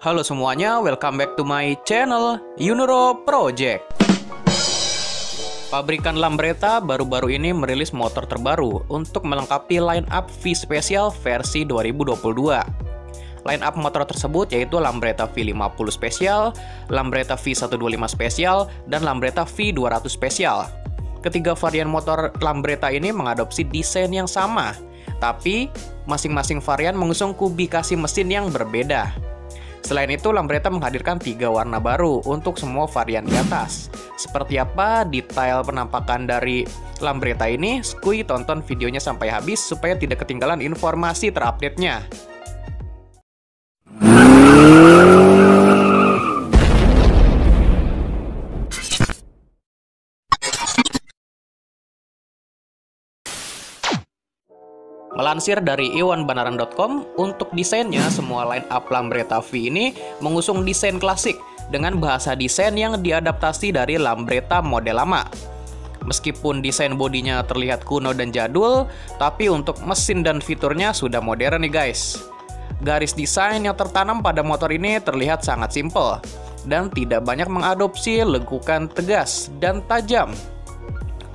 Halo semuanya, welcome back to my channel Yunuro Project. Pabrikan Lambretta baru-baru ini merilis motor terbaru untuk melengkapi line-up V Special versi 2022. Line-up motor tersebut yaitu Lambretta V50 Special, Lambretta V125 Special, dan Lambretta V200 Special. Ketiga varian motor Lambretta ini mengadopsi desain yang sama, tapi masing-masing varian mengusung kubikasi mesin yang berbeda. Selain itu, Lambretta menghadirkan tiga warna baru untuk semua varian di atas. Seperti apa detail penampakan dari Lambretta ini? Skui tonton videonya sampai habis supaya tidak ketinggalan informasi terupdate-nya. Melansir dari iwanbanaran.com, untuk desainnya semua line up Lambretta V ini mengusung desain klasik dengan bahasa desain yang diadaptasi dari Lambretta model lama. Meskipun desain bodinya terlihat kuno dan jadul, tapi untuk mesin dan fiturnya sudah modern nih guys. Garis desain yang tertanam pada motor ini terlihat sangat simpel dan tidak banyak mengadopsi lekukan tegas dan tajam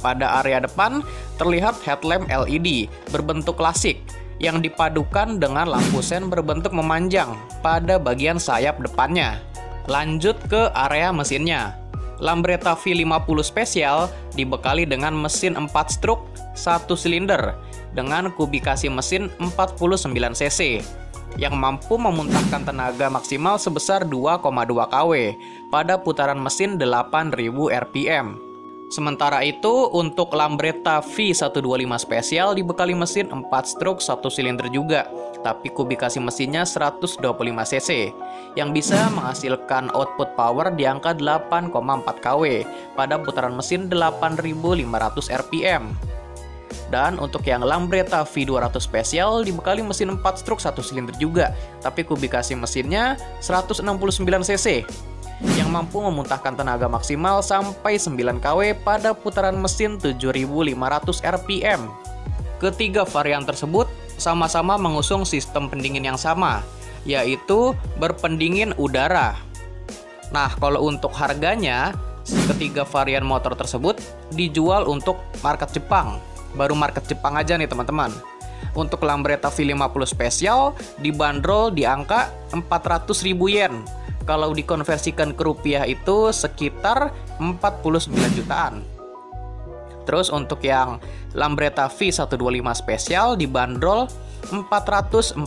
pada area depan terlihat headlamp LED berbentuk klasik yang dipadukan dengan lampu sen berbentuk memanjang pada bagian sayap depannya. Lanjut ke area mesinnya. Lambretta V50 Special dibekali dengan mesin 4 stroke 1 silinder dengan kubikasi mesin 49 cc yang mampu memuntahkan tenaga maksimal sebesar 2,2 kW pada putaran mesin 8000 rpm. Sementara itu, untuk Lambretta V125 Special dibekali mesin 4 stroke 1 silinder juga, tapi kubikasi mesinnya 125 cc, yang bisa menghasilkan output power di angka 8,4 kW pada putaran mesin 8500 rpm. Dan untuk yang Lambretta V200 Special dibekali mesin 4 stroke 1 silinder juga, tapi kubikasi mesinnya 169 cc, yang mampu memuntahkan tenaga maksimal sampai 9 kW pada putaran mesin 7500 rpm. Ketiga varian tersebut sama-sama mengusung sistem pendingin yang sama, yaitu berpendingin udara. Nah, kalau untuk harganya, ketiga varian motor tersebut dijual untuk market Jepang. Baru market Jepang aja nih teman-teman. Untuk Lambretta V50 Special dibanderol di angka 400.000 yen kalau dikonversikan ke rupiah itu sekitar 49 jutaan. Terus untuk yang Lambretta V125 spesial dibanderol 440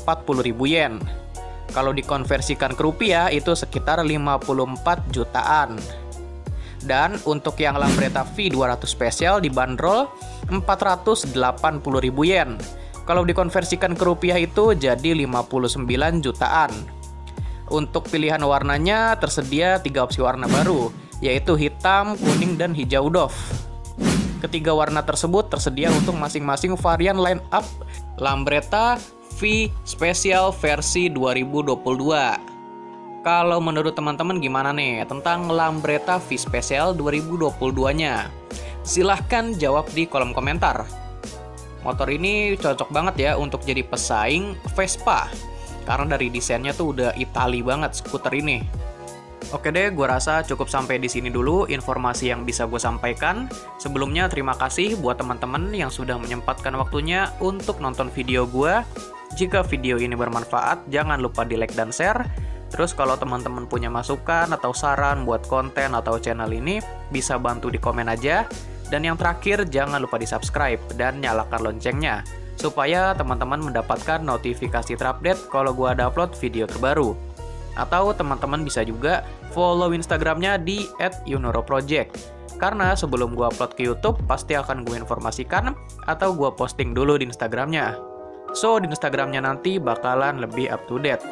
ribu yen. Kalau dikonversikan ke rupiah itu sekitar 54 jutaan. Dan untuk yang Lambretta V200 spesial dibanderol 480 ribu yen. Kalau dikonversikan ke rupiah itu jadi 59 jutaan. Untuk pilihan warnanya tersedia tiga opsi warna baru, yaitu hitam, kuning, dan hijau doff. Ketiga warna tersebut tersedia untuk masing-masing varian line up Lambretta V Special versi 2022. Kalau menurut teman-teman gimana nih tentang Lambretta V Special 2022-nya? Silahkan jawab di kolom komentar. Motor ini cocok banget ya untuk jadi pesaing Vespa karena dari desainnya tuh udah Itali banget skuter ini. Oke deh, gue rasa cukup sampai di sini dulu informasi yang bisa gue sampaikan. Sebelumnya terima kasih buat teman-teman yang sudah menyempatkan waktunya untuk nonton video gue. Jika video ini bermanfaat, jangan lupa di like dan share. Terus kalau teman-teman punya masukan atau saran buat konten atau channel ini, bisa bantu di komen aja. Dan yang terakhir, jangan lupa di subscribe dan nyalakan loncengnya supaya teman-teman mendapatkan notifikasi terupdate kalau gue ada upload video terbaru. Atau teman-teman bisa juga follow Instagramnya di @yunoroproject. Karena sebelum gue upload ke YouTube, pasti akan gue informasikan atau gue posting dulu di Instagramnya. So, di Instagramnya nanti bakalan lebih up to date.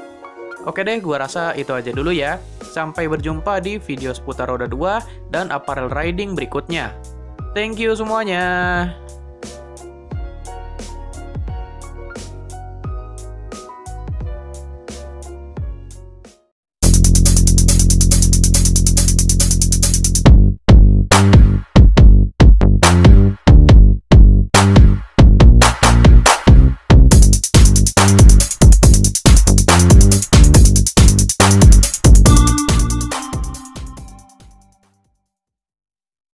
Oke deh, gue rasa itu aja dulu ya. Sampai berjumpa di video seputar roda 2 dan apparel riding berikutnya. Thank you semuanya.